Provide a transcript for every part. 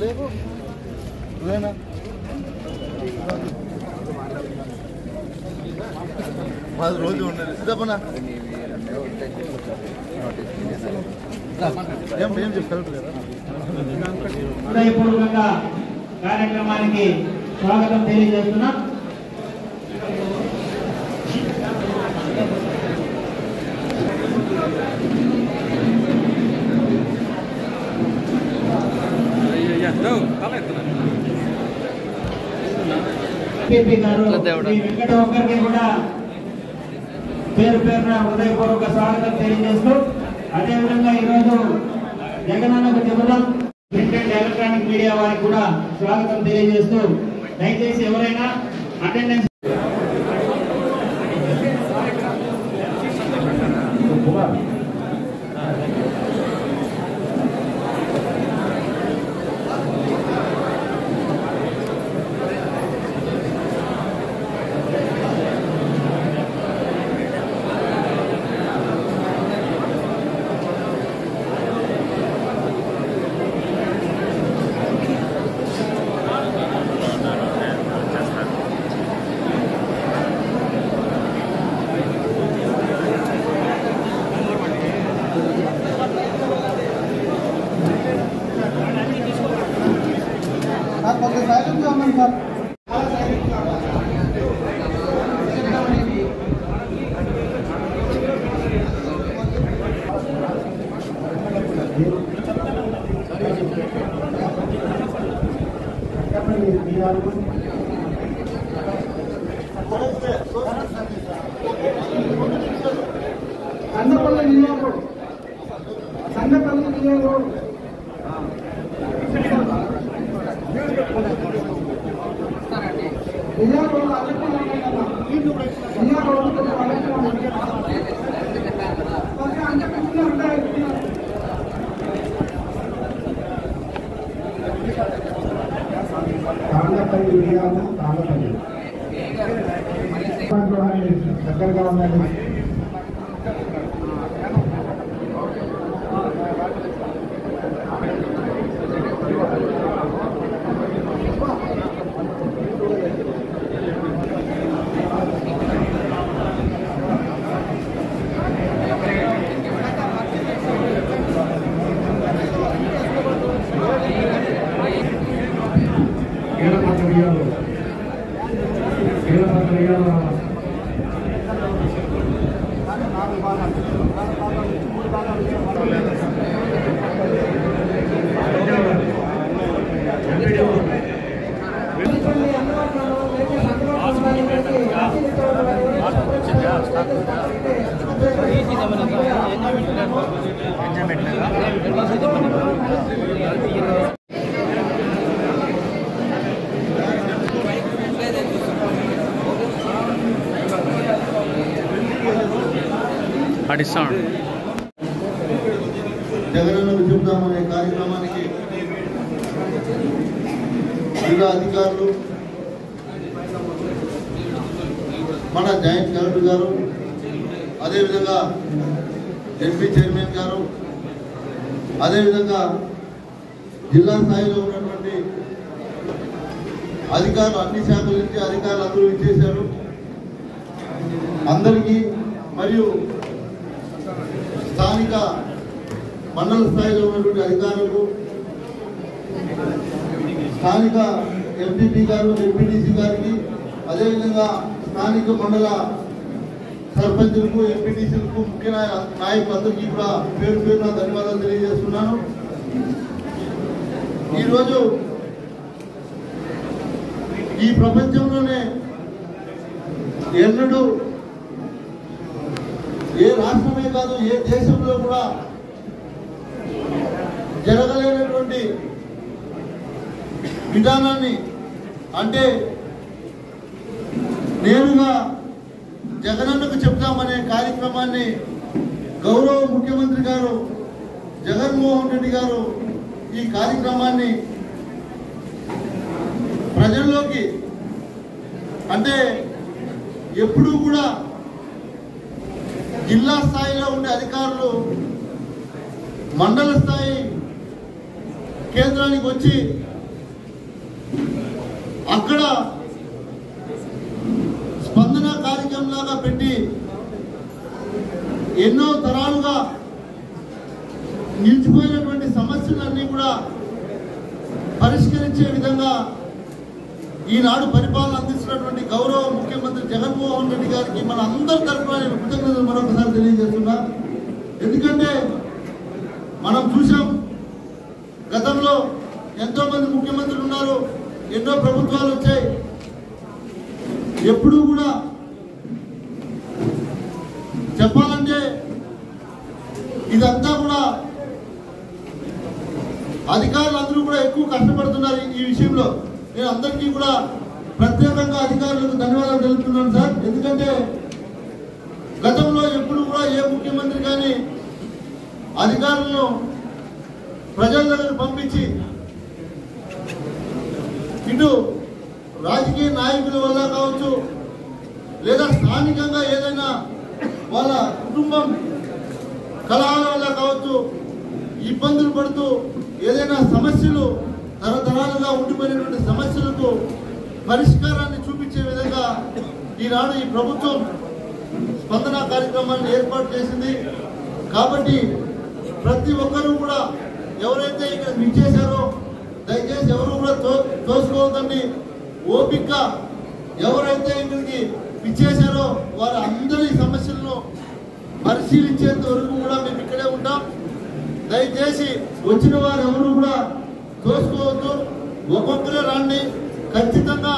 లేవు నువ్వేనా మాది రోజు ఉండదు సిద్ధపనా ఏం ఏం చెప్తారు కదా హృదయపూర్వకంగా కార్యక్రమానికి స్వాగతం తెలియజేస్తున్నాం. పిపి గారు ఈ వెంకట ఒక్కరికి కూడా పేరు పేరున హృదయపూర్వక స్వాగతం తెలియజేస్తూ అదేవిధంగా ఈరోజు జగనన్నకు అండ్ ఎలక్ట్రానిక్ మీడియా వారికి కూడా స్వాగతం తెలియజేస్తూ దయచేసి ఎవరైనా అటెండెన్స్ సన్నపల్లి నియోజకవర్గం సన్నపల్లి నియోజకవర్గం నియోజకవర్గం అలెక్షన్ ఉన్నాయి పాటిస్తాడు జగనన్నకు చెబుతామనే కార్యక్రమానికి జిల్లా అధికారులు మన జాయింట్ కలెక్టర్ గారు అదేవిధంగా ఎంపీ చైర్మన్ గారు అదేవిధంగా జిల్లా స్థాయిలో ఉన్నటువంటి అధికారులు అన్ని శాఖల నుంచి అధికారులు అందరూ ఇచ్చేశారు అందరికీ మరియు స్థానిక మండల స్థాయిలో ఉన్నటువంటి అధికారులకు స్థానిక ఎంపీపీ గారు ఎంపీటీసీ గారికి అదేవిధంగా స్థానిక మండల సర్పంచులకు ఎంపీటీసీలకు ముఖ్య నాయ- నాయకులందరికీ కూడా పేరు పేరున ధన్యవాదాలు తెలియజేస్తున్నాను. ఈరోజు ఈ ప్రపంచంలోనే ఎన్నడూ ఏ రాష్ట్రమే కాదు ఏ దేశంలో కూడా జరగలేనటువంటి విధానాన్ని అంటే నేరుగా జగనన్నకు చెప్తామనే కార్యక్రమాన్ని గౌరవ ముఖ్యమంత్రి గారు జగన్మోహన్ రెడ్డి గారు ఈ కార్యక్రమాన్ని ప్రజల్లోకి అంటే ఎప్పుడూ కూడా జిల్లా స్థాయిలో ఉండే అధికారులు మండల స్థాయి కేంద్రానికి వచ్చి అక్కడ స్పందన కార్యక్రమం లాగా పెట్టి ఎన్నో తరాలుగా నిలిచిపోయినటువంటి సమస్యలన్నీ కూడా పరిష్కరించే విధంగా ఈనాడు పరిపాలన అందిస్తున్నటువంటి గౌరవ ముఖ్యమంత్రి జగన్మోహన్ రెడ్డి గారికి మన అందరి తరఫున నేను కృతజ్ఞతలు మరొకసారి తెలియజేస్తున్నా. ఎందుకంటే మనం చూసాం గతంలో ఎంతో మంది ముఖ్యమంత్రులు ఉన్నారు. ఎన్నో ప్రభుత్వాలు వచ్చాయి. ఎప్పుడూ కూడా చెప్పాలంటే ఇదంతా కూడా అధికారులు అందరూ కూడా ఎక్కువ కష్టపడుతున్నారు ఈ- ఈ విషయంలో నేను అందరికీ కూడా ప్రత్యేకంగా అధికారులకు ధన్యవాదాలు తెలుపుతున్నాను సార్ ఎందుకంటే గతంలో ఎప్పుడు కూడా ఏ ముఖ్యమంత్రి కానీ అధికారులను ప్రజల దగ్గర పంపించి ఇటు రాజకీయ నాయకుల వల్ల కావచ్చు లేదా స్థానికంగా ఏదైనా వాళ్ళ కుటుంబం కలహాల వల్ల కావచ్చు ఇబ్బందులు పడుతూ ఏదైనా సమస్యలు తరతరాలుగా ఉండిపోయినటువంటి సమస్యలకు పరిష్కారాన్ని చూపించే విధంగా ఈనాడు ఈ ప్రభుత్వం స్పందన కార్యక్రమాన్ని ఏర్పాటు చేసింది. కాబట్టి ప్రతి ఒక్కరూ కూడా ఎవరైతే ఇక్కడ విచ్చేశారో దయచేసి ఎవరు కూడా తో తోసుకోవద్దండి. ఓపిక ఎవరైతే ఇక్కడికి విచ్చేశారో వారు అందరి సమస్యలను పరిశీలించేంత వరకు కూడా మేము ఇక్కడే ఉంటాం. దయచేసి వచ్చిన వారు ఎవరు కూడా చూసుకోవద్దు ఒక్కొక్కరే రాండి. ఖచ్చితంగా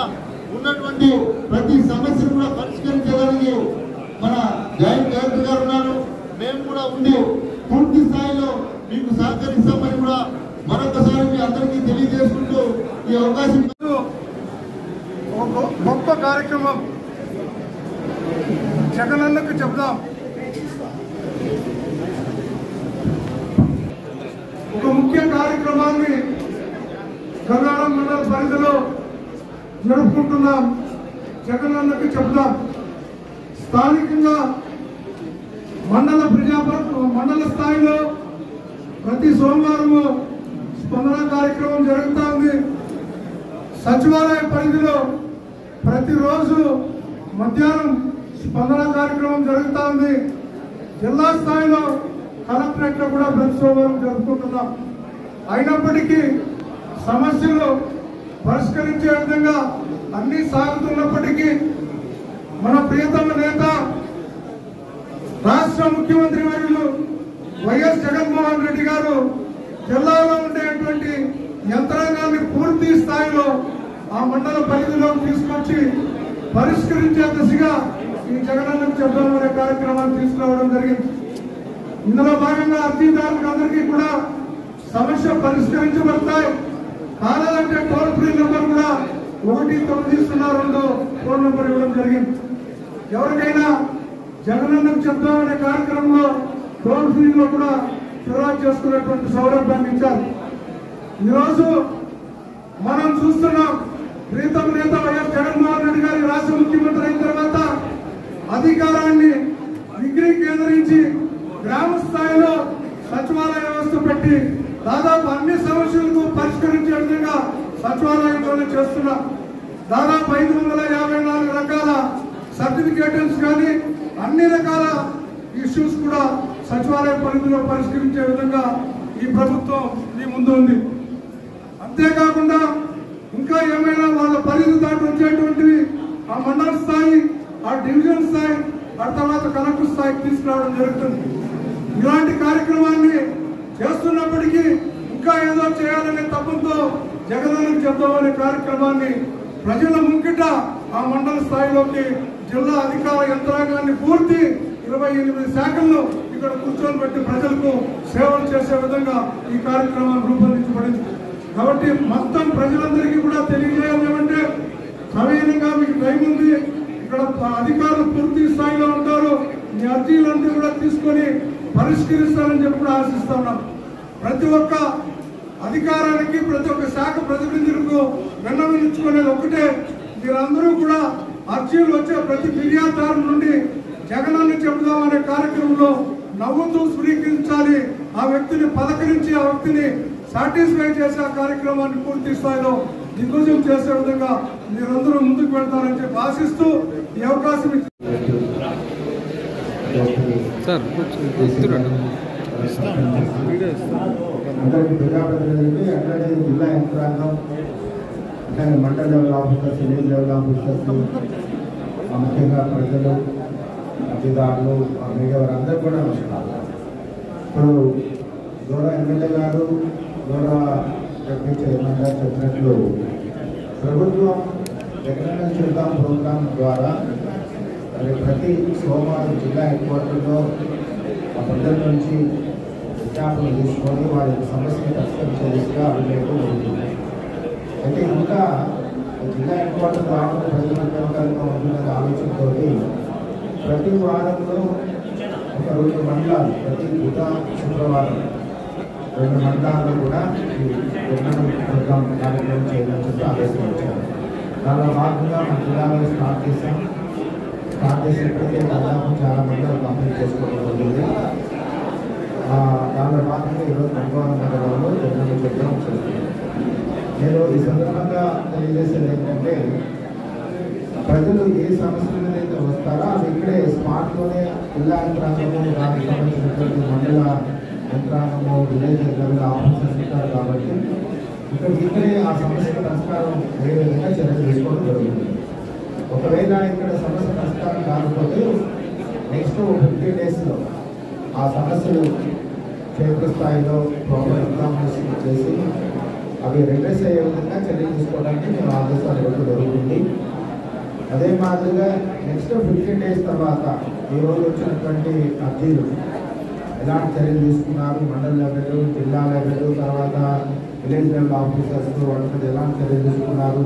ఉన్నటువంటి ప్రతి సమస్యను కూడా పరిష్కరించడానికి మన జాయింట్ కలెక్టర్ గారు ఉన్నారు. మేము కూడా ఉండి పూర్తి స్థాయిలో మీకు సహకరిస్తామని కూడా మరొకసారి మీ అందరికీ తెలియజేసుకుంటూ ఈ అవకాశం కార్యక్రమం జగనన్నకు చెప్దాం ఒక ముఖ్య కార్యక్రమాన్ని గంగారం మండల పరిధిలో జరుపుకుంటున్నాం. జగనన్నకు చెప్దాం స్థానికంగా మండల ప్రజా మండల స్థాయిలో ప్రతి సోమవారము స్పందన కార్యక్రమం జరుగుతూ ఉంది సచివాలయ పరిధిలో ప్రతిరోజు మధ్యాహ్నం స్పందన కార్యక్రమం జరుగుతూ ఉంది. జిల్లా స్థాయిలో కలెక్టరేట్లో కూడా ప్రతి సోమవారం జరుపుకుంటున్నాం. అయినప్పటికీ సమస్యలు పరిష్కరించే విధంగా అన్ని సాగుతున్నప్పటికీ మన ప్రియతమ నేత రాష్ట్ర ముఖ్యమంత్రి వర్యులు వైఎస్ జగన్మోహన్ రెడ్డి గారు జిల్లాలో ఉండేటువంటి యంత్రాంగాన్ని పూర్తి స్థాయిలో ఆ మండల పరిధిలో పరిష్కరించే దిశగా ఈ జగనన్న చెప్పడం అనే కార్యక్రమాన్ని తీసుకురావడం జరిగింది. ఇందులో భాగంగా అర్జీదారులకు అందరికీ కూడా సమస్య పరిష్కరించబడతాయి. కావాలంటే టోల్ ఫ్రీ నెంబర్ కూడా ఒకటి తొమ్మిది సున్నా రెండు ఫోన్ నెంబర్ ఇవ్వడం జరిగింది. ఎవరికైనా జగనన్నకు అనే కార్యక్రమంలో టోల్ ఫ్రీలో కూడా ఫిర్యాదు చేసుకునేటువంటి సౌలభ్యాన్ని ఇచ్చారు. ఈరోజు మనం చూస్తున్నాం ప్రీతం నేత వైఎస్ జగన్మోహన్ రెడ్డి గారి రాష్ట్ర ముఖ్యమంత్రి అయిన తర్వాత అధికారాన్ని డిగ్రీ కేంద్రించి గ్రామ స్థాయిలో సచివాలయ వ్యవస్థ పెట్టి దాదాపు అన్ని సమస్యలకు పరిష్కరించే విధంగా సచివాలయంలోనే చేస్తున్నాం దాదాపు ఐదు వందల యాభై నాలుగు రకాల సర్టిఫికేషన్స్ కానీ అన్ని రకాల ఇష్యూస్ కూడా సచివాలయ పరిధిలో పరిష్కరించే విధంగా ఈ ప్రభుత్వం మీ ముందు ఉంది. అంతేకాకుండా ఇంకా ఏమైనా వాళ్ళ పరిధి దాటి వచ్చేటువంటివి ఆ మండల స్థాయి ఆ డివిజన్ స్థాయి ఆ తర్వాత కలెక్టర్ స్థాయికి తీసుకురావడం జరుగుతుంది. ఇలాంటి కార్యక్రమాన్ని చేస్తున్నప్పటికీ ఇంకా ఏదో చేయాలనే తప్పంతో జగదానికి చెప్దామనే కార్యక్రమాన్ని ప్రజల ముంగిట ఆ మండల స్థాయిలోకి జిల్లా అధికార యంత్రాంగాన్ని పూర్తి ఇరవై ఎనిమిది శాఖలను ఇక్కడ కూర్చొని పెట్టి ప్రజలకు సేవలు చేసే విధంగా ఈ కార్యక్రమాన్ని రూపొందించబడింది. కాబట్టి మొత్తం ప్రజలందరికీ కూడా తెలియజేయాలి ఏమంటే సరైనంగా మీకు టైం ఉంది. ఇక్కడ అధికారులు పూర్తి స్థాయిలో ఉంటారు. మీ అర్జీలన్నీ కూడా తీసుకొని పరిష్కరిస్తారని చెప్పి కూడా ఆశిస్తా ఉన్నాం. ప్రతి ఒక్క అధికారానికి ప్రతి ఒక్క శాఖ ప్రతినిధులకు విన్నవించుకునేది ఒకటే మీరందరూ కూడా అర్జీలు వచ్చే ప్రతి ఫిర్యాదారు నుండి జగనాన్ని చెబుదామనే కార్యక్రమంలో నవ్వుతూ స్వీకరించాలి. ఆ వ్యక్తిని పలకరించి ఆ వ్యక్తిని సాటిస్ఫై చేసే ఆ కార్యక్రమాన్ని పూర్తి స్థాయిలో దిగ్విజయం చేసే విధంగా మీరందరూ ముందుకు వెళ్తారని చెప్పి ఆశిస్తూ ఈ అవకాశం సార్ అందరికి ప్రజాప్రతినిధులకి అట్లాగే జిల్లా యంత్రాంగం అట్లాగే మండల level officers village level officers ముఖ్యంగా ప్రజలు అధికారులు ఆ మీడియా వారందరూ కూడా నమస్కారం ఇప్పుడు గౌరవ ఎమ్మెల్యే గారు గౌరవ కమిటీ చైర్మన్ గారు చెప్పినట్లు ప్రభుత్వం జగనన్న చూద్దాం ప్రోగ్రాం ద్వారా మరి ప్రతి సోమవారం జిల్లా హెడ్ క్వార్టర్లో ఆ ప్రజల నుంచి విజ్ఞాపన తీసుకొని వారి సమస్యను పరిష్కరించే దిశగా అడుగులేయడం ఉంటుంది అయితే ఇంకా జిల్లా హెడ్ క్వార్టర్ రావడం ప్రజలకు ఉపయోగకరంగా ఉంటుందనే ఆలోచనతో ప్రతి వారంలో ఒక రెండు మండలాలు ప్రతి బుధ శుక్రవారం రెండు మండలాల్లో కూడా ఈ ప్రోగ్రామ్ కార్యక్రమం చేయాలని చెప్పి ఆలోచించారు దానిలో భాగంగా మన జిల్లాలో స్టార్ట్ చేసాం స్టార్ట్ చేసినప్పటికీ దాదాపు చాలా మంది కంప్లీట్ చేసుకోవడం జరిగింది. దానిలో భాగంగా ఈరోజు గంగవరం మండలంలో జగన్ చెప్పడం చేస్తున్నాం. నేను ఈ సందర్భంగా తెలియజేసేది ఏంటంటే ప్రజలు ఏ సమస్యల మీద అయితే వస్తారో అది ఇక్కడే స్మార్ట్లోనే జిల్లా యంత్రాంగము దానికి సంబంధించినటువంటి మండల యంత్రాంగము విలేజ్ లెవెల్ ఆఫీసర్స్ ఉంటారు కాబట్టి ఇక్కడ ఇక్కడే ఆ సమస్య పరిష్కారం ఏ విధంగా చర్యలు తీసుకోవడం జరుగుతుంది. ఒకవేళ ఇక్కడ సమస్య పరిష్కారం కాకపోతే నెక్స్ట్ ఫిఫ్టీన్ డేస్లో ఆ సమస్యలు క్షేత్రస్థాయిలో ప్రాపర్ ఎగ్జామినేషన్ చేసి అవి రిడ్రెస్ అయ్యే విధంగా చర్యలు తీసుకోవడానికి మేము ఆదేశాలు ఇవ్వడం జరుగుతుంది. అదే మాదిరిగా నెక్స్ట్ ఫిఫ్టీన్ డేస్ తర్వాత ఈ రోజు వచ్చినటువంటి అర్జీలు ఎలాంటి చర్యలు తీసుకున్నారు? మండల లెవెల్ జిల్లా లెవెల్ తర్వాత విలేజ్ లెవెల్ ఆఫీసర్స్ వాళ్ళ మీద ఎలాంటి చర్యలు తీసుకున్నారు?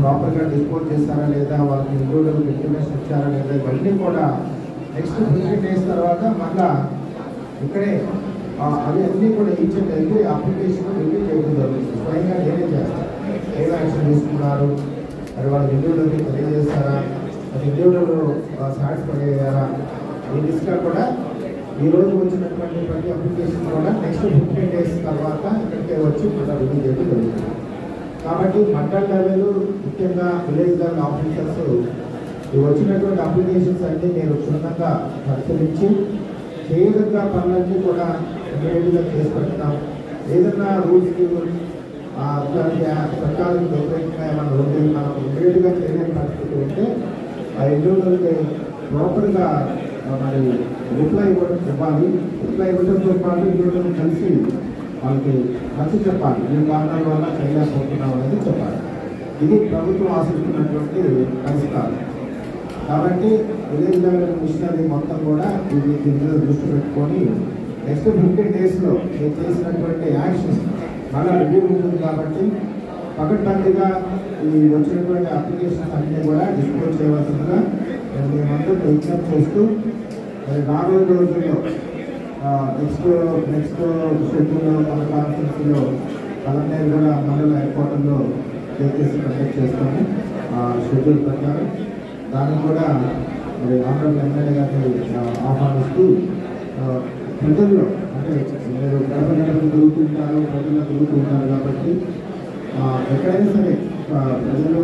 ప్రాపర్గా డిస్పోజ్ చేస్తారా లేదా? వాళ్ళకి ఇండివిజువల్ ఇన్ఫర్మేషన్ ఇచ్చారా లేదా? ఇవన్నీ కూడా నెక్స్ట్ ఫిఫ్టీన్ డేస్ తర్వాత మళ్ళా ఇక్కడే అవి అన్నీ కూడా ఈచ్ ఎవ్రీ అప్లికేషన్ రివ్యూ చేయడం జరుగుతుంది. స్వయంగా నేనే చేస్తాను. ఏం యాక్షన్ తీసుకున్నారు? మరి వాళ్ళ ఇండివిజువల్కి తెలియజేస్తారా? మరి ఇండివిజువల్ సాటిస్ఫై అయ్యారా? ఈ దిశగా కూడా ఈరోజు వచ్చినటువంటి ప్రతి అప్లికేషన్ కూడా నెక్స్ట్ ఫిఫ్టీన్ డేస్ తర్వాత ఇక్కడికే వచ్చి మళ్ళీ రివ్యూ చేయడం జరుగుతుంది. కాబట్టి మండల్ లెవెల్ ముఖ్యంగా విలేజ్ లెవెల్ ఆఫీసర్స్ ఈ వచ్చినటువంటి అప్లికేషన్స్ అన్ని నేను క్షుణ్ణంగా పరిశీలించి చేయదగ్గ పనులన్నీ కూడా ఇమీడియట్గా చేసి పెడతాం. ఏదన్నా రూల్స్కి అట్లాంటి చట్టాలకు వ్యతిరేకంగా ఏమైనా ఉంది మనం ఇమీడియట్గా చేయలేని పరిస్థితి ఉంటే ఆ ఇండివిజువల్కి ప్రాపర్గా మరి రిప్లై చెప్పాలి. రిప్లై ఇవ్వడంతో పాటు ఇండివిజువల్ కలిసి వాళ్ళకి కలిసి చెప్పాలి. నేను కారణాల వల్ల చేయలేకపోతున్నాం అనేది చెప్పాలి. ఇది ప్రభుత్వం ఆశిస్తున్నటువంటి పరిష్కారం. కాబట్టి విలేజ్ లెవెల్ మిషనరీ మొత్తం కూడా ఇది దీని మీద దృష్టి పెట్టుకొని నెక్స్ట్ ఫిఫ్టీన్ డేస్లో మీరు చేసినటువంటి యాక్షన్ మళ్ళీ రివ్యూ ఉంటుంది కాబట్టి పకడ్బందీగా ఈ వచ్చినటువంటి అప్లికేషన్స్ అన్నీ కూడా డిస్పోజ్ చేయవలసిందిగా మేమంతా ప్రయత్నం చేస్తూ మరి రాబోయే రోజుల్లో నెక్స్ట్ నెక్స్ట్ షెడ్యూల్ మన కాన్ఫరెన్స్లో కలెక్టర్ కూడా మండల హెడ్ క్వార్టర్లో చేసి కండక్ట్ చేస్తాము షెడ్యూల్ ప్రకారం. దాన్ని కూడా మరి ఆంధ్ర ఎమ్మెల్యే గారిని ఆహ్వానిస్తూ ప్రజల్లో అంటే మీరు గడప గడప తిరుగుతుంటారు ప్రజల్లో తిరుగుతుంటారు కాబట్టి ఎక్కడైనా సరే ప్రజలు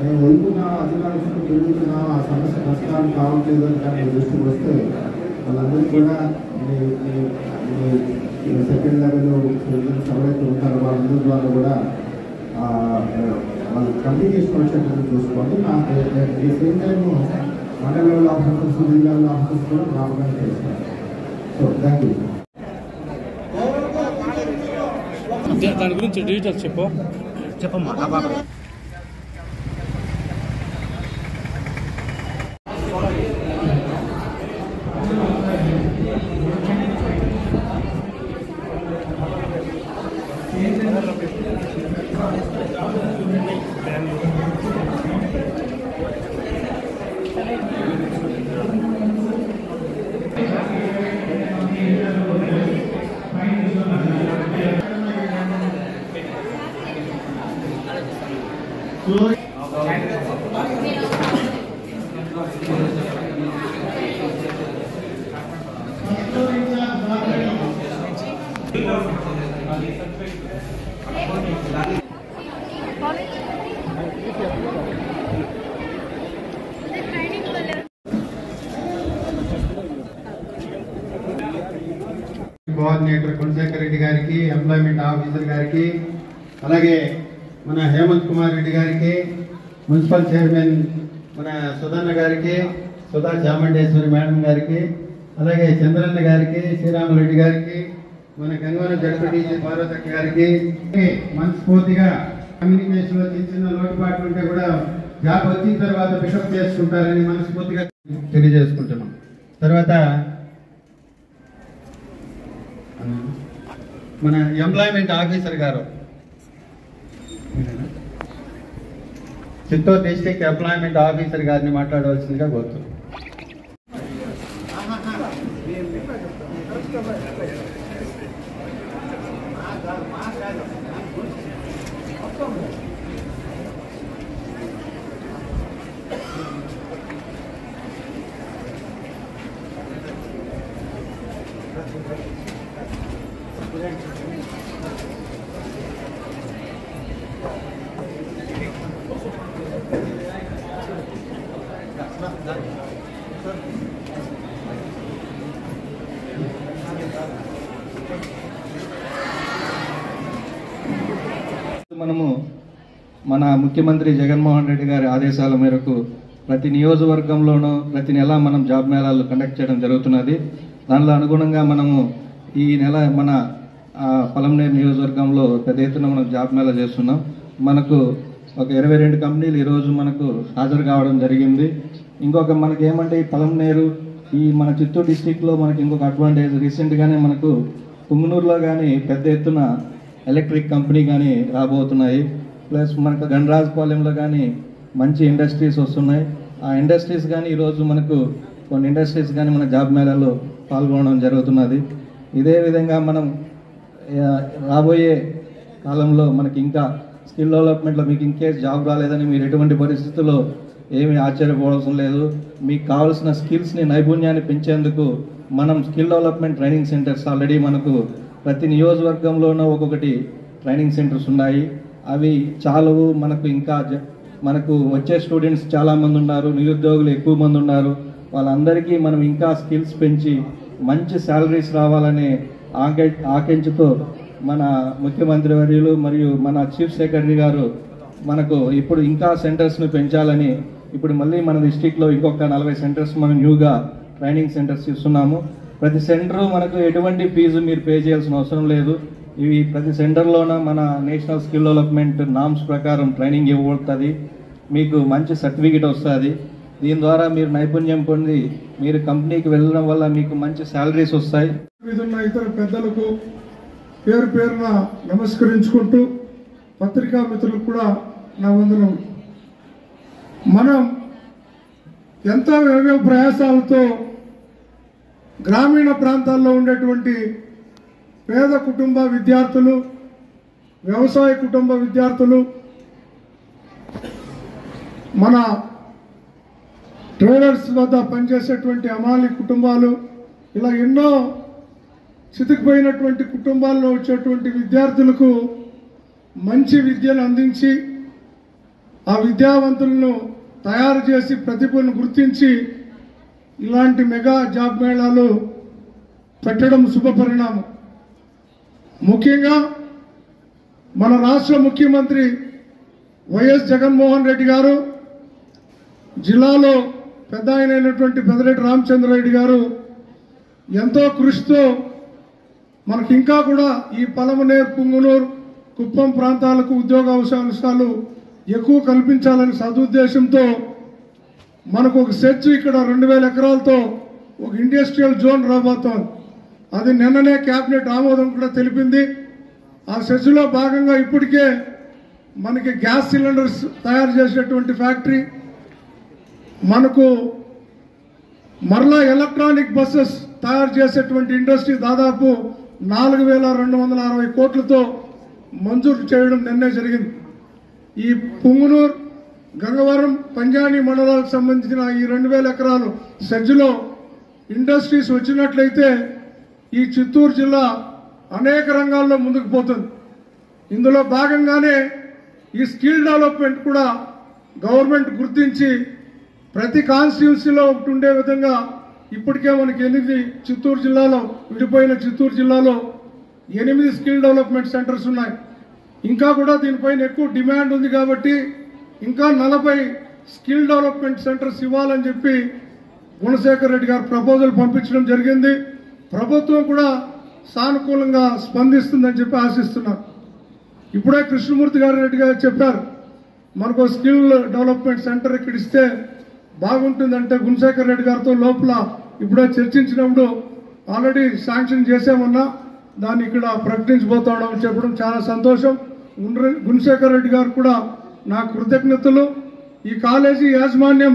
మేము వెళ్తున్నా అధికారుల చుట్టూ తిరుగుతున్నా ఆ సమస్య పరిష్కారం కావట్లేదు అని కానీ దృష్టికి వస్తే వాళ్ళందరూ కూడా సెకండ్ లెవెల్ ఎవరైతే ఉంటారో వాళ్ళందరి ద్వారా కూడా ఆ, వాళ్ళు కమ్యూనికేషన్ వచ్చేటట్టు చూసుకోండి. నా ఈ సేమ్ టైం మండల లెవెల్ ఆఫీసర్స్ జిల్లా లెవెల్ ఆఫీసర్స్ కూడా రావడానికి చేస్తారు. So thank you. దాని గురించి డీటెయిల్స్ చెప్పు. కోఆర్డినేటర్ గుణశేఖర్ రెడ్డి గారికి ఎంప్లాయ్మెంట్ ఆఫీసర్ గారికి అలాగే మన హేమంత్ కుమార్ రెడ్డి గారికి మున్సిపల్ చైర్మన్ మన సుధన్న గారికి సుధా చాముండేశ్వరి మేడం గారికి అలాగే చంద్రన్న గారికి శ్రీరామరెడ్డి గారికి మన గంగవరం జగపతి పార్వతక్క గారికి మనస్ఫూర్తిగా కమ్యూనికేషన్లో చిన్న చిన్న లోటుపాట్లు ఉంటే కూడా జాబ్ వచ్చిన తర్వాత పికప్ చేసుకుంటారని మనస్ఫూర్తిగా తెలియజేసుకుంటున్నాం. తర్వాత మన ఎంప్లాయ్మెంట్ ఆఫీసర్ గారు. చిత్తూరు డిస్టిక్ ఎంప్లాయ్మెంట్ ఆఫీసర్ గారిని మాట్లాడవలసిందిగా కోరుతున్నాం. మనము మన ముఖ్యమంత్రి జగన్మోహన్ రెడ్డి గారి ఆదేశాల మేరకు ప్రతి నియోజకవర్గంలోనూ ప్రతి నెల మనం జాబ్ మేళాలు కండక్ట్ చేయడం జరుగుతున్నది. దానిలో అనుగుణంగా మనము ఈ నెల మన పలంనేరు నియోజకవర్గంలో పెద్ద ఎత్తున మనం జాబ్ మేళా చేస్తున్నాం. మనకు ఒక ఇరవై రెండు కంపెనీలు ఈరోజు మనకు హాజరు కావడం జరిగింది. ఇంకొక మనకి ఏమంటే ఈ పలంనేరు ఈ మన చిత్తూరు డిస్టిక్లో మనకి ఇంకొక అడ్వాంటేజ్ రీసెంట్గానే మనకు పుంగనూరులో కానీ పెద్ద ఎత్తున ఎలక్ట్రిక్ కంపెనీ కానీ రాబోతున్నాయి. ప్లస్ మనకు గణరాజపాలెంలో కానీ మంచి ఇండస్ట్రీస్ వస్తున్నాయి. ఆ ఇండస్ట్రీస్ కానీ ఈరోజు మనకు కొన్ని ఇండస్ట్రీస్ కానీ మన జాబ్ మేళాలో పాల్గొనడం జరుగుతున్నది. ఇదే విధంగా మనం రాబోయే కాలంలో మనకి ఇంకా స్కిల్ డెవలప్మెంట్లో మీకు ఇంకేస్ జాబ్ రాలేదని మీరు ఎటువంటి పరిస్థితుల్లో ఏమీ ఆశ్చర్యపోవాల్సిన లేదు. మీకు కావాల్సిన స్కిల్స్ని నైపుణ్యాన్ని పెంచేందుకు మనం skill development training centres already మనకు ప్రతి నియోజకవర్గంలోనూ ఒక్కొక్కటి ట్రైనింగ్ సెంటర్స్ ఉన్నాయి. అవి చాలవు. మనకు ఇంకా మనకు వచ్చే స్టూడెంట్స్ చాలామంది ఉన్నారు. నిరుద్యోగులు ఎక్కువ మంది ఉన్నారు. వాళ్ళందరికీ మనం ఇంకా స్కిల్స్ పెంచి మంచి శాలరీస్ రావాలనే ఆకే ఆకాంక్షతో మన ముఖ్యమంత్రి వర్యులు మరియు మన చీఫ్ సెక్రటరీ గారు మనకు ఇప్పుడు ఇంకా సెంటర్స్ను పెంచాలని ఇప్పుడు మళ్ళీ మన డిస్టిక్లో ఇంకొక నలభై సెంటర్స్ మనం న్యూగా ట్రైనింగ్ సెంటర్స్ ఇస్తున్నాము. ప్రతి సెంటర్ మనకు ఎటువంటి ఫీజు మీరు పే చేయాల్సిన అవసరం లేదు. ఇవి ప్రతి సెంటర్లోన మన నేషనల్ స్కిల్ డెవలప్మెంట్ నామ్స్ ప్రకారం ట్రైనింగ్ ఇవ్వబడుతుంది. మీకు మంచి సర్టిఫికేట్ వస్తుంది. దీని ద్వారా మీరు నైపుణ్యం పొంది మీరు కంపెనీకి వెళ్ళడం వల్ల మీకు మంచి శాలరీస్ వస్తాయి. ఉన్న ఇతర పెద్దలకు పేరు పేరున నమస్కరించుకుంటూ పత్రికా మిత్రులకు కూడా నా వందనం. మనం ఎంతో వ్యయ ప్రయాసాలతో గ్రామీణ ప్రాంతాల్లో ఉండేటువంటి పేద కుటుంబ విద్యార్థులు వ్యవసాయ కుటుంబ విద్యార్థులు మన ట్రేడర్స్ వద్ద పనిచేసేటువంటి అమాలి కుటుంబాలు ఇలా ఎన్నో చితికిపోయినటువంటి కుటుంబాల్లో వచ్చేటువంటి విద్యార్థులకు మంచి విద్యను అందించి ఆ విద్యావంతులను తయారు చేసి ప్రతిభను గుర్తించి ఇలాంటి మెగా జాబ్ మేళాలు పెట్టడం శుభపరిణామం ముఖ్యంగా మన రాష్ట్ర ముఖ్యమంత్రి వైఎస్ జగన్మోహన్ రెడ్డి గారు జిల్లాలో పెద్ద ఆయన అయినటువంటి పెద్దరెడ్డి రామచంద్రారెడ్డి గారు ఎంతో కృషితో మనకి ఇంకా కూడా ఈ పలమనేర్ పుంగునూరు కుప్పం ప్రాంతాలకు ఉద్యోగ అవకాశాలు ఎక్కువ కల్పించాలని సదుద్దేశంతో మనకు ఒక సెర్చ్ ఇక్కడ రెండు వేల ఎకరాలతో ఒక ఇండస్ట్రియల్ జోన్ రాబోతోంది. అది నిన్ననే కేబినెట్ ఆమోదం కూడా తెలిపింది. ఆ సెర్చ్లో భాగంగా ఇప్పటికే మనకి గ్యాస్ సిలిండర్స్ తయారు చేసేటువంటి ఫ్యాక్టరీ మనకు మరలా ఎలక్ట్రానిక్ బస్సెస్ తయారు చేసేటువంటి ఇండస్ట్రీ దాదాపు నాలుగు వేల రెండు వందల అరవై కోట్లతో మంజూరు చేయడం నిన్నే జరిగింది. ఈ పుంగునూరు గంగవరం పంజాని మండలాలకు సంబంధించిన ఈ రెండు వేల ఎకరాలు సజ్జలో ఇండస్ట్రీస్ వచ్చినట్లయితే ఈ చిత్తూరు జిల్లా అనేక రంగాల్లో ముందుకు పోతుంది. ఇందులో భాగంగానే ఈ స్కిల్ డెవలప్మెంట్ కూడా గవర్నమెంట్ గుర్తించి ప్రతి కాన్స్టిట్యున్సీలో ఒకటి ఉండే విధంగా ఇప్పటికే మనకి ఎనిమిది చిత్తూరు జిల్లాలో విడిపోయిన చిత్తూరు జిల్లాలో ఎనిమిది స్కిల్ డెవలప్మెంట్ సెంటర్స్ ఉన్నాయి. ఇంకా కూడా దీనిపైన ఎక్కువ డిమాండ్ ఉంది కాబట్టి ఇంకా నలభై స్కిల్ డెవలప్మెంట్ సెంటర్స్ ఇవ్వాలని చెప్పి గుణశేఖర్ రెడ్డి గారు ప్రపోజల్ పంపించడం జరిగింది. ప్రభుత్వం కూడా సానుకూలంగా స్పందిస్తుందని చెప్పి ఆశిస్తున్నారు ఇప్పుడే కృష్ణమూర్తి గారు రెడ్డి గారు చెప్పారు మనకు స్కిల్ డెవలప్మెంట్ సెంటర్ ఇక్కడ ఇస్తే బాగుంటుందంటే గుణశేఖర్ రెడ్డి గారితో లోపల ఇప్పుడే చర్చించినప్పుడు ఆల్రెడీ శాంక్షన్ చేసామన్నా దాన్ని ఇక్కడ ప్రకటించబోతున్నామని చెప్పడం చాలా సంతోషం. గుణశేఖర్ రెడ్డి గారు కూడా నా కృతజ్ఞతలు. ఈ కాలేజీ యాజమాన్యం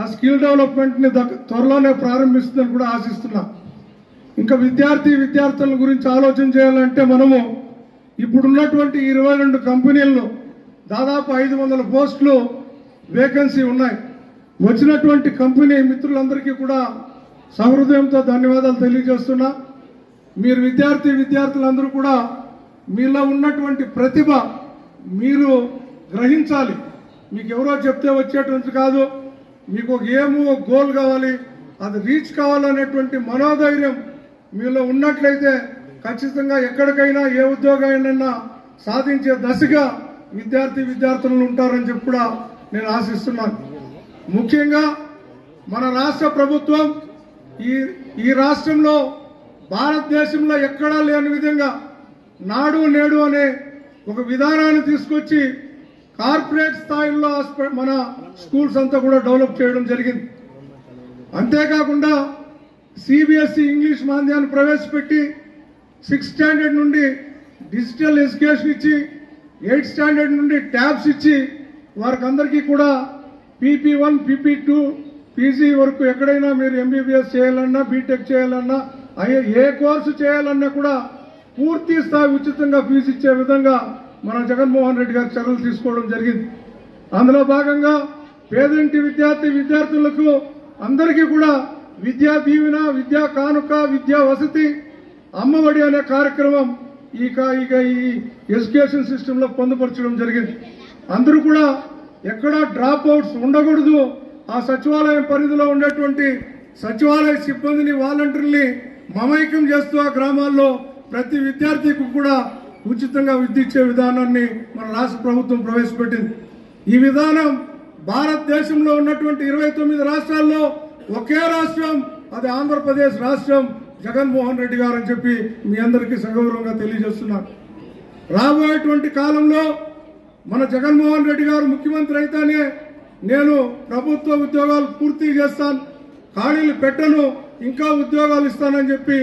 ఆ స్కిల్ డెవలప్మెంట్ని త్వరలోనే ప్రారంభిస్తుందని కూడా ఆశిస్తున్నా. ఇంకా విద్యార్థి విద్యార్థుల గురించి ఆలోచన చేయాలంటే మనము ఇప్పుడున్నటువంటి ఇరవై రెండు కంపెనీల్లో దాదాపు ఐదు వందల పోస్టులు వేకెన్సీ ఉన్నాయి. వచ్చినటువంటి కంపెనీ మిత్రులందరికీ కూడా సహృదయంతో ధన్యవాదాలు తెలియజేస్తున్నా. మీరు విద్యార్థి విద్యార్థులందరూ కూడా మీలో ఉన్నటువంటి ప్రతిభ మీరు గ్రహించాలి. మీకు ఎవరో చెప్తే వచ్చేటువంటి కాదు. మీకు ఒక ఏమో గోల్ కావాలి. అది రీచ్ కావాలనేటువంటి మనోధైర్యం మీలో ఉన్నట్లయితే ఖచ్చితంగా ఎక్కడికైనా ఏ ఉద్యోగమైనా సాధించే దశగా విద్యార్థి విద్యార్థులు ఉంటారని చెప్పి కూడా నేను ఆశిస్తున్నాను. ముఖ్యంగా మన రాష్ట్ర ప్రభుత్వం ఈ ఈ రాష్ట్రంలో భారతదేశంలో ఎక్కడా లేని విధంగా నాడు నేడు అనే ఒక విధానాన్ని తీసుకొచ్చి కార్పొరేట్ స్థాయిలో మన స్కూల్స్ అంతా కూడా డెవలప్ చేయడం జరిగింది. అంతేకాకుండా సిబిఎస్ఈ ఇంగ్లీష్ మాంద్యాన్ని ప్రవేశపెట్టి సిక్స్త్ స్టాండర్డ్ నుండి డిజిటల్ ఎడ్యుకేషన్ ఇచ్చి ఎయిత్ స్టాండర్డ్ నుండి ట్యాబ్స్ ఇచ్చి వారికి అందరికీ కూడా PP one PP two PG వరకు ఎక్కడైనా మీరు ఎంబీబీఎస్ చేయాలన్నా బీటెక్ చేయాలన్నా అయ్యే ఏ కోర్సు చేయాలన్నా కూడా పూర్తి స్థాయి ఉచితంగా ఫీజు ఇచ్చే విధంగా మన జగన్మోహన్ రెడ్డి గారు చర్యలు తీసుకోవడం జరిగింది. అందులో భాగంగా పేదింటి విద్యార్థి విద్యార్థులకు అందరికీ కూడా విద్యా దీవెన విద్యా కానుక విద్యా వసతి అమ్మఒడి అనే కార్యక్రమం ఈ ఇక ఈ ఎడ్యుకేషన్ సిస్టంలో పొందుపరచడం జరిగింది. అందరూ కూడా ఎక్కడా డ్రాప్ అవుట్స్ ఉండకూడదు. ఆ సచివాలయం పరిధిలో ఉండేటువంటి సచివాలయ సిబ్బందిని వాలంటీర్ని మమైకం చేస్తూ ఆ గ్రామాల్లో ప్రతి విద్యార్థికి కూడా ఉచితంగా విద్య ఇచ్చే విధానాన్ని మన రాష్ట్ర ప్రభుత్వం ప్రవేశపెట్టింది. ఈ విధానం భారతదేశంలో ఉన్నటువంటి ఇరవై తొమ్మిది రాష్ట్రాల్లో ఒకే రాష్ట్రం అది ఆంధ్రప్రదేశ్ రాష్ట్రం జగన్మోహన్ రెడ్డి గారు అని చెప్పి మీ అందరికీ సగౌరవంగా తెలియజేస్తున్నారు రాబోయేటువంటి కాలంలో మన జగన్మోహన్ రెడ్డి గారు ముఖ్యమంత్రి అయితేనే నేను ప్రభుత్వ ఉద్యోగాలు పూర్తి చేస్తాను. ఖాళీలు పెట్టను ఇంకా ఉద్యోగాలు ఇస్తానని చెప్పి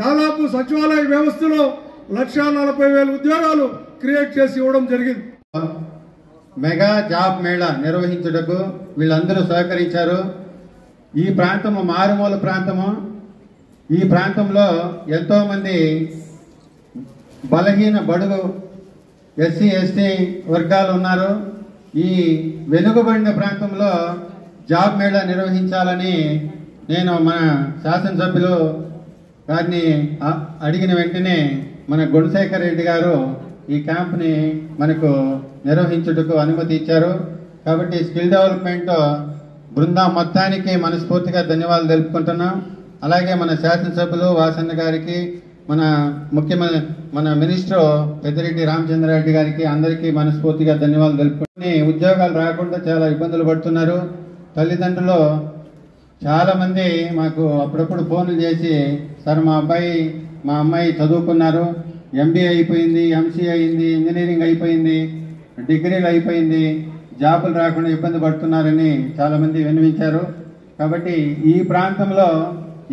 దాదాపు సచివాలయ వ్యవస్థలో లక్షా నలభై వేల ఉద్యోగాలు క్రియేట్ చేసి ఇవ్వడం జరిగింది. మెగా జాబ్ మేళా నిర్వహించుటకు వీళ్ళందరూ సహకరించారు. ఈ ప్రాంతము మారుమూల ప్రాంతము. ఈ ప్రాంతంలో ఎంతోమంది బలహీన బడుగు ఎస్సీ ఎస్టీ వర్గాలు ఉన్నారు. ఈ వెనుకబడిన ప్రాంతంలో జాబ్ మేళా నిర్వహించాలని నేను మన శాసనసభ్యులు గారిని అడిగిన వెంటనే మన గుణశేఖర్ రెడ్డి గారు ఈ క్యాంప్ని మనకు నిర్వహించుటకు అనుమతి ఇచ్చారు. కాబట్టి స్కిల్ డెవలప్మెంట్ బృందం మొత్తానికి మనస్ఫూర్తిగా ధన్యవాదాలు తెలుపుకుంటున్నాం. అలాగే మన శాసనసభ్యులు వాసన్న గారికి మన ముఖ్యమంత్రి మన మినిస్టర్ పెద్దిరెడ్డి రామచంద్రారెడ్డి గారికి అందరికీ మనస్ఫూర్తిగా ధన్యవాదాలు తెలుపుకొని ఉద్యోగాలు రాకుండా చాలా ఇబ్బందులు పడుతున్నారు. తల్లిదండ్రులు చాలామంది మాకు అప్పుడప్పుడు ఫోన్లు చేసి సార్ మా అబ్బాయి మా అమ్మాయి చదువుకున్నారు. ఎంబీఏ అయిపోయింది ఎంసీఏ అయింది ఇంజనీరింగ్ అయిపోయింది డిగ్రీలు అయిపోయింది జాబులు రాకుండా ఇబ్బంది పడుతున్నారని చాలామంది వినిపించారు విన్నవించారు. కాబట్టి ఈ ప్రాంతంలో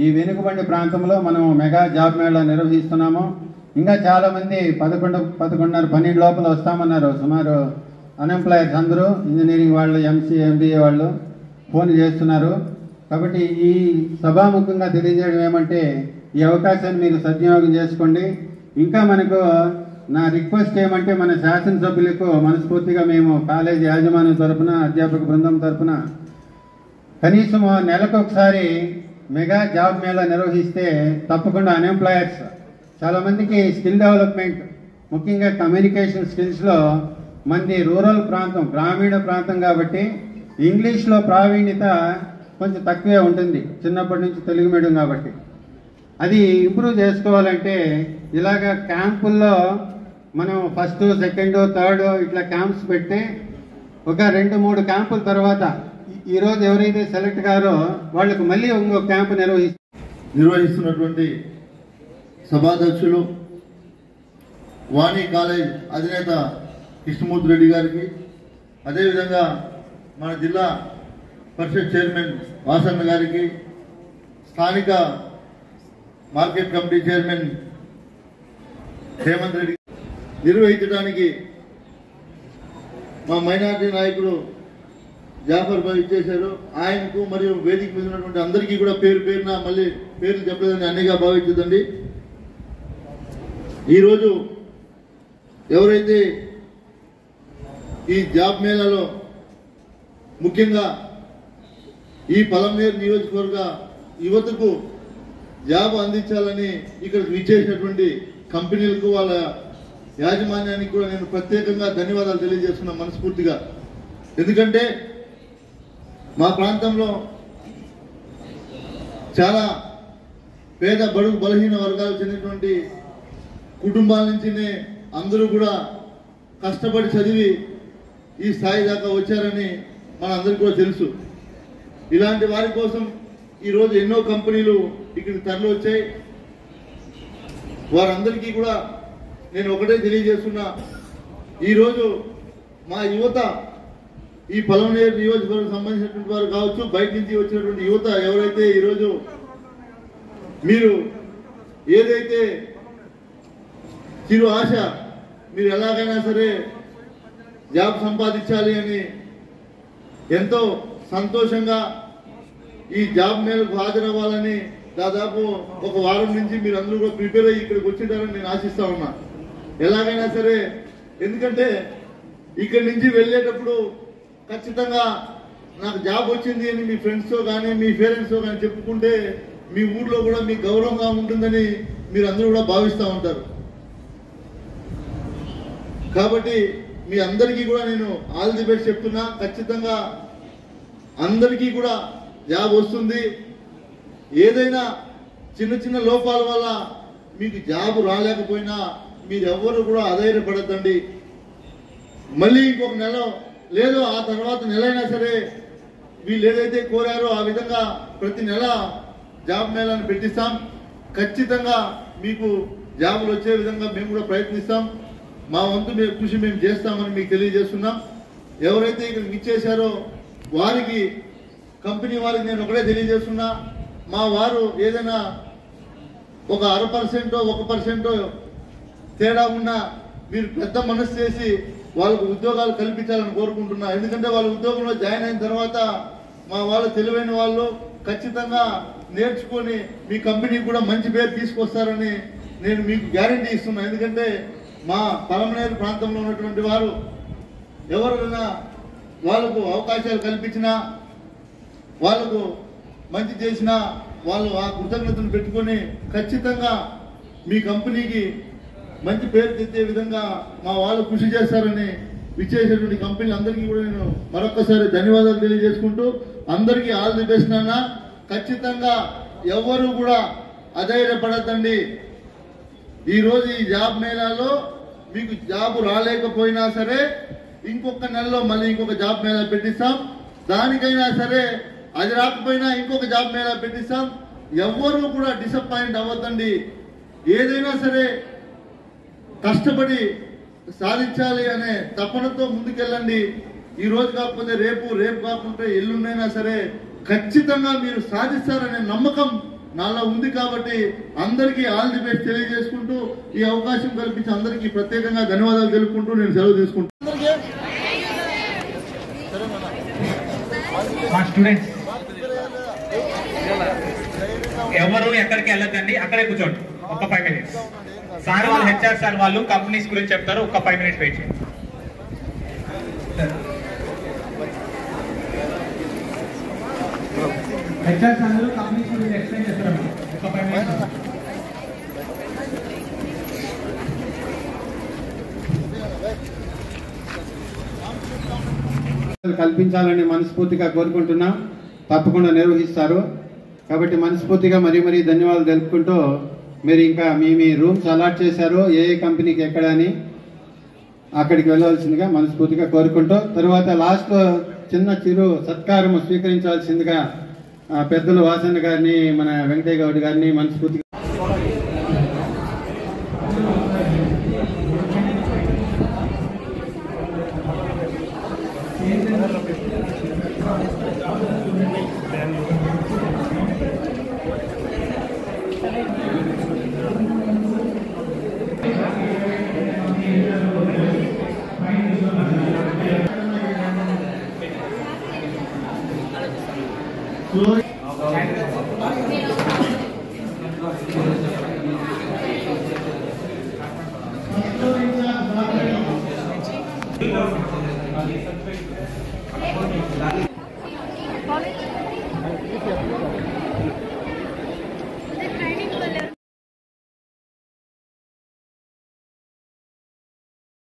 ఈ వెనుకబడి ప్రాంతంలో మనం మెగా జాబ్ మేళా నిర్వహిస్తున్నాము. ఇంకా చాలామంది పదకొండు పదకొండున్నర పన్నెండు లోపల వస్తామన్నారు. సుమారు అన్ఎంప్లాయర్స్ అందరూ ఇంజనీరింగ్ వాళ్ళు ఎంసీ ఎంబీఏ వాళ్ళు ఫోన్ చేస్తున్నారు. కాబట్టి ఈ సభాముఖంగా తెలియజేయడం ఏమంటే ఈ అవకాశాన్ని మీరు సద్వినియోగం చేసుకోండి. ఇంకా మనకు నా రిక్వెస్ట్ ఏమంటే మన శాసనసభ్యులకు మనస్ఫూర్తిగా మేము కాలేజీ యాజమాన్యం తరఫున అధ్యాపక బృందం తరఫున కనీసం నెలకు ఒకసారి మెగా జాబ్ మేళా నిర్వహిస్తే తప్పకుండా అన్ఎంప్లాయర్స్ చాలామందికి స్కిల్ డెవలప్మెంట్ ముఖ్యంగా కమ్యూనికేషన్ స్కిల్స్లో మంది రూరల్ ప్రాంతం గ్రామీణ ప్రాంతం కాబట్టి ఇంగ్లీష్లో ప్రావీణ్యత కొంచెం తక్కువే ఉంటుంది చిన్నప్పటి నుంచి తెలుగు మీడియం కాబట్టి. అది ఇంప్రూవ్ చేసుకోవాలంటే ఇలాగ క్యాంపుల్లో మనం ఫస్ట్ సెకండ్ థర్డ్ ఇట్లా క్యాంప్స్ పెట్టి ఒక రెండు మూడు క్యాంపుల తర్వాత ఈరోజు ఎవరైతే సెలెక్ట్ కారో వాళ్ళకు మళ్ళీ ఇంకో క్యాంపు నిర్వహి నిర్వహిస్తున్నటువంటి సభాధ్యక్షులు వాణి కాలేజ్ అధినేత కృష్ణమూర్తి రెడ్డి గారికి అదేవిధంగా మన జిల్లా పరిషత్ చైర్మన్ వాసన్న గారికి స్థానిక market committee chairman Hemanth Reddy నిర్వహించడానికి మా మైనార్టీ నాయకుడు జాఫర్ బాయ్ ఇచ్చేశారు. ఆయనకు మరియు వేదిక మీద ఉన్నటువంటి అందరికీ కూడా పేరు పేరున మళ్ళీ పేర్లు చెప్పలేదని అన్నిగా భావించదండి ఈరోజు ఎవరైతే ఈ జాబ్ మేళాలో ముఖ్యంగా ఈ పలమేరు నియోజకవర్గ యువతకు జాబ్ అందించాలని ఇక్కడ విచ్చేసినటువంటి కంపెనీలకు వాళ్ళ యాజమాన్యానికి కూడా నేను ప్రత్యేకంగా ధన్యవాదాలు తెలియజేస్తున్నా మనస్ఫూర్తిగా. ఎందుకంటే మా ప్రాంతంలో చాలా పేద బడుగు బలహీన వర్గాలు చెందినటువంటి కుటుంబాల నుంచినే అందరూ కూడా కష్టపడి చదివి ఈ స్థాయి దాకా వచ్చారని మనందరికీ కూడా తెలుసు. ఇలాంటి వారి కోసం ఈరోజు ఎన్నో కంపెనీలు ఇక్కడికి తరలి వచ్చాయి. వారందరికీ కూడా నేను ఒకటే తెలియజేస్తున్నా. ఈరోజు మా యువత ఈ పొలంనేరు నియోజకవర్గం సంబంధించినటువంటి వారు కావచ్చు బయట నుంచి వచ్చినటువంటి యువత ఎవరైతే ఈరోజు మీరు ఏదైతే చిరు ఆశ మీరు ఎలాగైనా సరే జాబ్ సంపాదించాలి అని ఎంతో సంతోషంగా ఈ జాబ్ మేరకు హాజరవ్వాలని దాదాపు ఒక వారం నుంచి మీరు అందరూ కూడా ప్రిపేర్ అయ్యి ఇక్కడికి వచ్చింటారని నేను ఆశిస్తా ఉన్నా. ఎలాగైనా సరే ఎందుకంటే ఇక్కడి నుంచి వెళ్ళేటప్పుడు ఖచ్చితంగా నాకు జాబ్ వచ్చింది అని మీ ఫ్రెండ్స్తో కానీ మీ పేరెంట్స్తో కానీ చెప్పుకుంటే మీ ఊర్లో కూడా మీ గౌరవంగా ఉంటుందని మీరు అందరూ కూడా భావిస్తూ ఉంటారు. కాబట్టి మీ అందరికీ కూడా నేను ఆల్ ది బెస్ట్ చెప్తున్నా. ఖచ్చితంగా అందరికీ కూడా జాబ్ వస్తుంది. ఏదైనా చిన్న చిన్న లోపాల వల్ల మీకు జాబ్ రాలేకపోయినా మీరు ఎవ్వరు కూడా అధైర్యపడద్దండి. మళ్ళీ ఇంకొక నెల లేదు ఆ తర్వాత నెల అయినా సరే వీళ్ళు ఏదైతే కోరారో ఆ విధంగా ప్రతి నెల జాబ్ మేళాను పెట్టిస్తాం. ఖచ్చితంగా మీకు జాబులు వచ్చే విధంగా మేము కూడా ప్రయత్నిస్తాం. మా వంతు మేము కృషి మేము చేస్తామని మీకు తెలియజేస్తున్నాం. ఎవరైతే ఇక్కడికి ఇచ్చేశారో వారికి కంపెనీ వారికి నేను ఒకటే తెలియజేస్తున్నా. మా వారు ఏదైనా ఒక అర పర్సెంటో ఒక పర్సెంటో తేడా ఉన్నా మీరు పెద్ద మనసు చేసి వాళ్ళకు ఉద్యోగాలు కల్పించాలని కోరుకుంటున్నా. ఎందుకంటే వాళ్ళ ఉద్యోగంలో జాయిన్ అయిన తర్వాత మా వాళ్ళు తెలివైన వాళ్ళు ఖచ్చితంగా నేర్చుకొని మీ కంపెనీకి కూడా మంచి పేరు తీసుకొస్తారని నేను మీకు గ్యారంటీ ఇస్తున్నా. ఎందుకంటే మా పలమనేరు ప్రాంతంలో ఉన్నటువంటి వారు ఎవరైనా వాళ్ళకు అవకాశాలు కల్పించినా వాళ్ళకు మంచి చేసినా వాళ్ళు ఆ కృతజ్ఞతను పెట్టుకొని ఖచ్చితంగా మీ కంపెనీకి మంచి పేరు తెచ్చే విధంగా మా వాళ్ళు కృషి చేస్తారని విచ్చేసేటువంటి కంపెనీలు అందరికీ కూడా నేను మరొకసారి ధన్యవాదాలు తెలియజేసుకుంటూ అందరికీ ఆల్ ది బెస్ట్ నాన్న. ఖచ్చితంగా ఎవరు కూడా అధైర్యపడద్దండి. ఈరోజు ఈ జాబ్ మేళాలో మీకు జాబ్ రాలేకపోయినా సరే ఇంకొక నెలలో మళ్ళీ ఇంకొక జాబ్ మేళా పెట్టిస్తాం. దానికైనా సరే అది రాకపోయినా ఇంకొక జాబ్ మేళా పెట్టిస్తాం. ఎవ్వరూ కూడా డిసప్పాయింట్ అవ్వద్దండి. ఏదైనా సరే కష్టపడి సాధించాలి అనే తపనతో ముందుకెళ్ళండి. ఈ రోజు కాకపోతే రేపు రేపు కాకుంటే ఎల్లుండైనా సరే ఖచ్చితంగా మీరు సాధిస్తారనే నమ్మకం నాలో ఉంది కాబట్టి అందరికీ ఆల్ ది బెస్ట్ తెలియజేసుకుంటూ ఈ అవకాశం కల్పించి అందరికీ ప్రత్యేకంగా ధన్యవాదాలు తెలుపుకుంటూ నేను సెలవు తీసుకుంటాను ఎవరు ఎక్కడికి వెళ్ళకండి అక్కడే కూర్చోండి ఒక ఫైవ్ మినిట్స్. సార్ వాళ్ళు హెచ్ఆర్ సార్ వాళ్ళు కంపెనీస్ గురించి చెప్తారు. ఒక ఫైవ్ మినిట్స్ వెయిట్ చేయండి. హెచ్ఆర్స్ అందరూ కంపెనీస్ గురించి ఎక్స్ప్లెయిన్ చేస్తారు? ఒక ఫైవ్ మినిట్స్ కల్పించాలని మనస్ఫూర్తిగా కోరుకుంటున్నాం. తప్పకుండా నిర్వహిస్తారు. కాబట్టి మనస్ఫూర్తిగా మరీ మరీ ధన్యవాదాలు తెలుపుకుంటూ మీరు ఇంకా మీ మీ రూమ్స్ అలాట్ చేశారు ఏ ఏ కంపెనీకి ఎక్కడ అని అక్కడికి వెళ్ళవలసిందిగా మనస్ఫూర్తిగా కోరుకుంటూ తర్వాత లాస్ట్ చిన్న చిరు సత్కారము స్వీకరించాల్సిందిగా పెద్దల పెద్దలు వాసన్న గారిని మన వెంకటయ్య గౌడ్ గారిని మనస్ఫూర్తిగా